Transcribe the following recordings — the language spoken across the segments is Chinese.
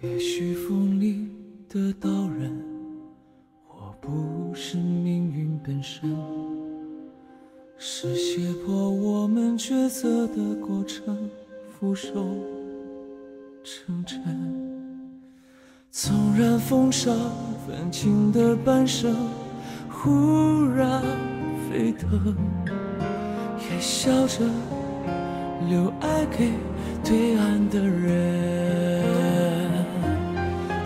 也许风里的刀刃，或不是命运本身，是胁迫我们抉择的过程，俯首称臣。纵然风沙泛尽的半生，忽然沸腾，也笑着留爱给对岸的人。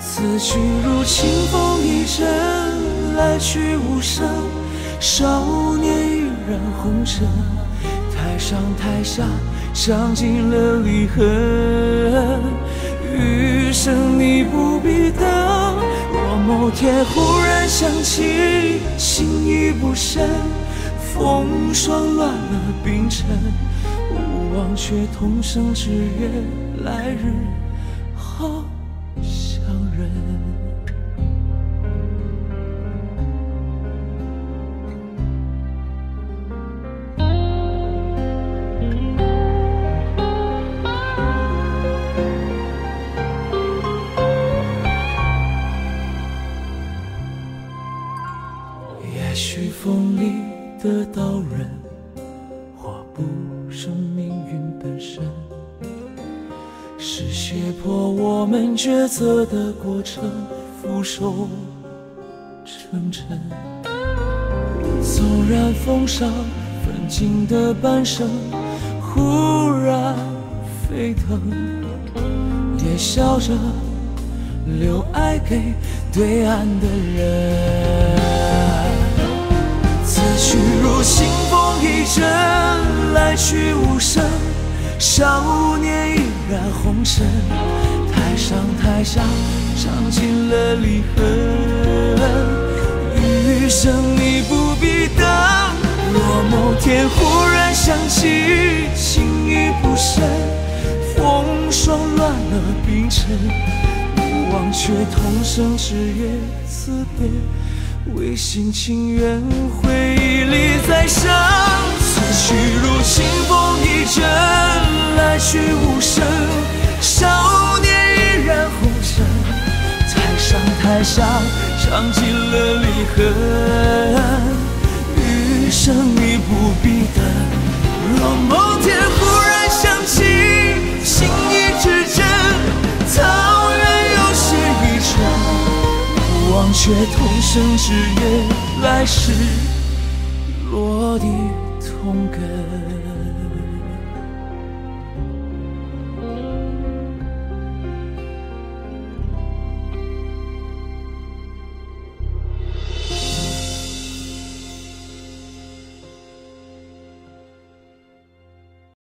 此去如清风一阵，来去无声。少年已染红尘，台上台下尝尽了离恨。余生你不必等。若某天忽然想起，心已不深，风霜乱了冰尘，勿忘却同生之约，来日好。人。也许风里的刀刃，或不是命运本身，是胁迫我们抉择的过程，俯首称臣。纵然风沙泛尽的半生，忽然沸腾，也笑着留爱给对岸的人。此去如清风一阵，来去无声。少年染红尘，台上台下尝尽了离恨。余生你不必等。若某天忽然想起，情已不深，风霜乱了冰尘，不忘却同生之约，辞别。为心情愿，回忆里再生。此去如台上唱尽了离恨。余生你不必等。若某天忽然想起，心意至真，草原有谁一程？忘却同生之约，来世落地同根。